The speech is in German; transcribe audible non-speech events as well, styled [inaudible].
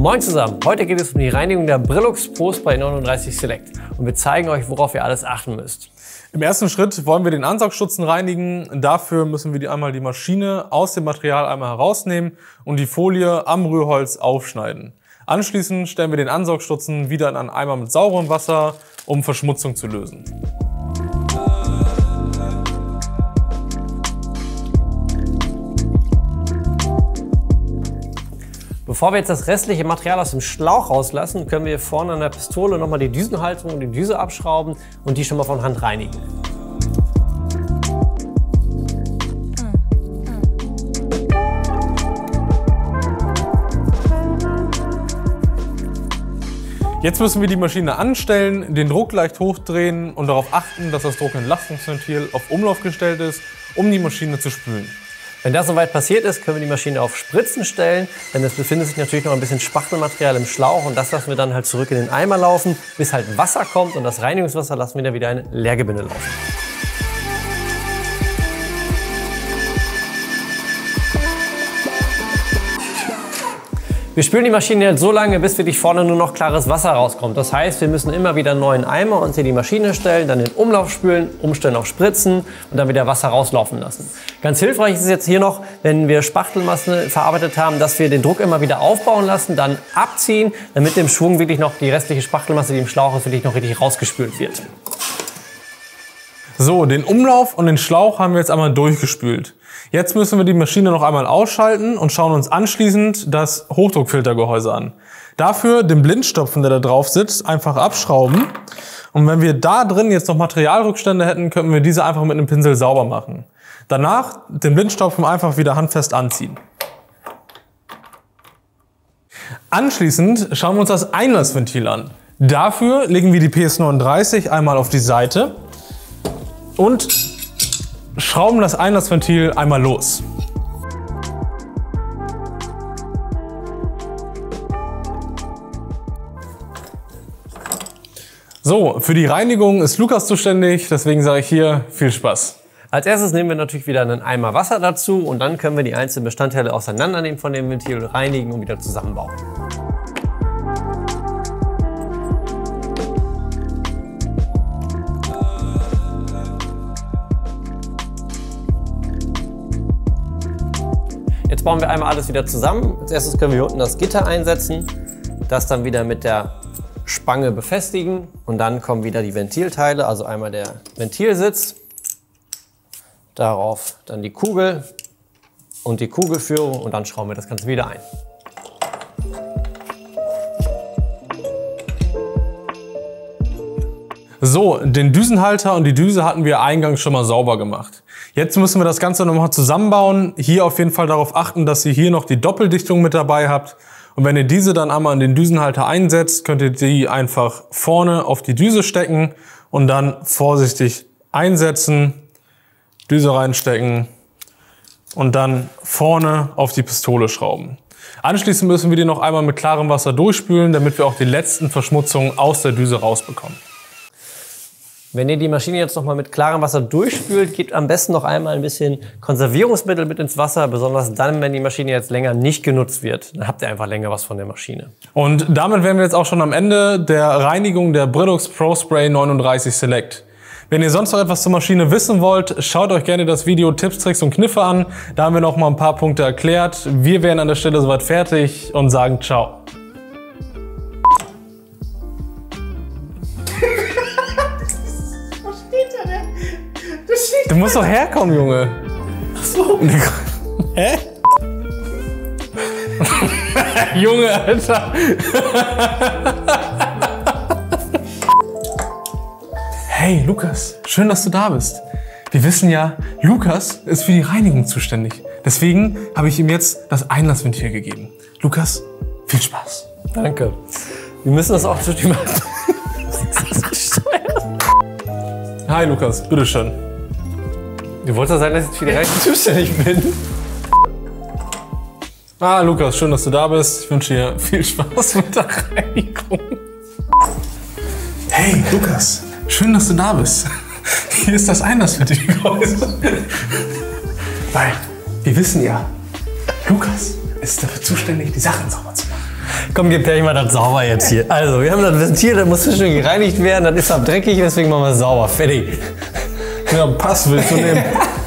Moin zusammen, heute geht es um die Reinigung der Brillux Pro Spray 39 Select und wir zeigen euch, worauf ihr alles achten müsst. Im ersten Schritt wollen wir den Ansaugstutzen reinigen. Dafür müssen wir die einmal die Maschine aus dem Material einmal herausnehmen und die Folie am Rührholz aufschneiden. Anschließend stellen wir den Ansaugstutzen wieder in einen Eimer mit saurem Wasser, um Verschmutzung zu lösen. Bevor wir jetzt das restliche Material aus dem Schlauch rauslassen, können wir vorne an der Pistole nochmal die Düsenhalterung und die Düse abschrauben und die schon mal von Hand reinigen. Jetzt müssen wir die Maschine anstellen, den Druck leicht hochdrehen und darauf achten, dass das Druckentlastungsventil auf Umlauf gestellt ist, um die Maschine zu spülen. Wenn das soweit passiert ist, können wir die Maschine auf Spritzen stellen, denn es befindet sich natürlich noch ein bisschen Spachtelmaterial im Schlauch und das lassen wir dann halt zurück in den Eimer laufen, bis halt Wasser kommt und das Reinigungswasser lassen wir dann wieder in Leergebinde laufen. Wir spülen die Maschine jetzt so lange, bis wirklich vorne nur noch klares Wasser rauskommt. Das heißt, wir müssen immer wieder einen neuen Eimer uns in die Maschine stellen, dann den Umlauf spülen, umstellen auf Spritzen und dann wieder Wasser rauslaufen lassen. Ganz hilfreich ist es jetzt hier noch, wenn wir Spachtelmasse verarbeitet haben, dass wir den Druck immer wieder aufbauen lassen, dann abziehen, damit dem Schwung wirklich noch die restliche Spachtelmasse, die im Schlauch ist, wirklich noch richtig rausgespült wird. So, den Umlauf und den Schlauch haben wir jetzt einmal durchgespült. Jetzt müssen wir die Maschine noch einmal ausschalten und schauen uns anschließend das Hochdruckfiltergehäuse an. Dafür den Blindstopfen, der da drauf sitzt, einfach abschrauben. Und wenn wir da drin jetzt noch Materialrückstände hätten, könnten wir diese einfach mit einem Pinsel sauber machen. Danach den Blindstopfen einfach wieder handfest anziehen. Anschließend schauen wir uns das Einlassventil an. Dafür legen wir die PS39 einmal auf die Seite und schrauben das Einlassventil einmal los. So, für die Reinigung ist Lukas zuständig, deswegen sage ich hier viel Spaß. Als erstes nehmen wir natürlich wieder einen Eimer Wasser dazu und dann können wir die einzelnen Bestandteile auseinandernehmen von dem Ventil, reinigen und wieder zusammenbauen. Jetzt bauen wir einmal alles wieder zusammen. Als erstes können wir unten das Gitter einsetzen, das dann wieder mit der Spange befestigen und dann kommen wieder die Ventilteile, also einmal der Ventilsitz, darauf dann die Kugel und die Kugelführung und dann schrauben wir das Ganze wieder ein. So, den Düsenhalter und die Düse hatten wir eingangs schon mal sauber gemacht. Jetzt müssen wir das Ganze nochmal zusammenbauen. Hier auf jeden Fall darauf achten, dass ihr hier noch die Doppeldichtung mit dabei habt. Und wenn ihr diese dann einmal in den Düsenhalter einsetzt, könnt ihr die einfach vorne auf die Düse stecken und dann vorsichtig einsetzen, Düse reinstecken und dann vorne auf die Pistole schrauben. Anschließend müssen wir die noch einmal mit klarem Wasser durchspülen, damit wir auch die letzten Verschmutzungen aus der Düse rausbekommen. Wenn ihr die Maschine jetzt noch mal mit klarem Wasser durchspült, gebt am besten noch einmal ein bisschen Konservierungsmittel mit ins Wasser, besonders dann, wenn die Maschine jetzt länger nicht genutzt wird. Dann habt ihr einfach länger was von der Maschine. Und damit wären wir jetzt auch schon am Ende der Reinigung der Brillux Pro Spray 39 Select. Wenn ihr sonst noch etwas zur Maschine wissen wollt, schaut euch gerne das Video Tipps, Tricks und Kniffe an. Da haben wir noch mal ein paar Punkte erklärt. Wir wären an der Stelle soweit fertig und sagen Ciao. Du musst doch herkommen, Junge. Ach so. Hä? [laughs] Junge, Alter. hey, Lukas. Schön, dass du da bist. Wir wissen ja, Lukas ist für die Reinigung zuständig. Deswegen habe ich ihm jetzt das Einlassventil gegeben. Lukas, viel Spaß. Danke. Wir müssen das auch zu machen. [laughs] Hi Lukas, bitteschön. Du wolltest sagen, dass ich für die Reinigung zuständig bin? Ah, Lukas, schön, dass du da bist. Ich wünsche dir viel Spaß mit der Reinigung. Hey, Lukas, schön, dass du da bist. Hier ist das Einlass für dich. Weil wir wissen ja, Lukas ist dafür zuständig, die Sachen sauber zu machen. Komm, gib gleich mal das sauber jetzt hier. Also, wir haben das Ventil, das muss schön gereinigt werden, das ist ab dreckig, deswegen machen wir es sauber. Fertig. Ja, Pass willst du nehmen. [laughs]